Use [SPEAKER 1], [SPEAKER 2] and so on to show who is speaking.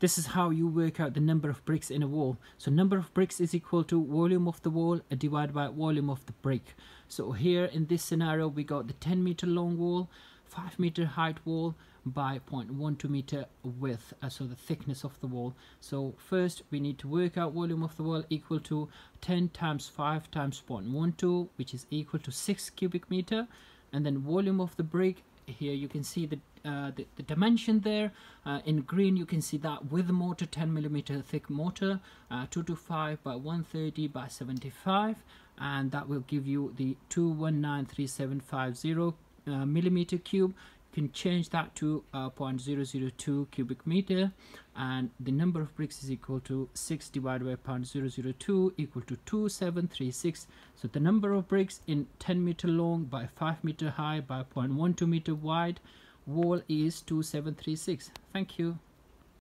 [SPEAKER 1] this is how you work out the number of bricks in a wall. So number of bricks is equal to volume of the wall divided by volume of the brick. So here in this scenario we got the 10 meter long wall 5 meter height wall by 0.12 meter width uh, so the thickness of the wall. So first we need to work out volume of the wall equal to 10 times 5 times 0.12 which is equal to 6 cubic meter. And then volume of the brick here you can see the uh, the, the, dimension there. Uh, in green you can see that with mortar 10 millimeter thick mortar uh, 225 by 130 by 75 and that will give you the 2193750 uh, millimeter cube can change that to uh, 0.002 cubic meter and the number of bricks is equal to 6 divided by. 0.002 equal to 2736 so the number of bricks in 10 meter long by 5 meter high by 0.12 meter wide wall is 2736 thank you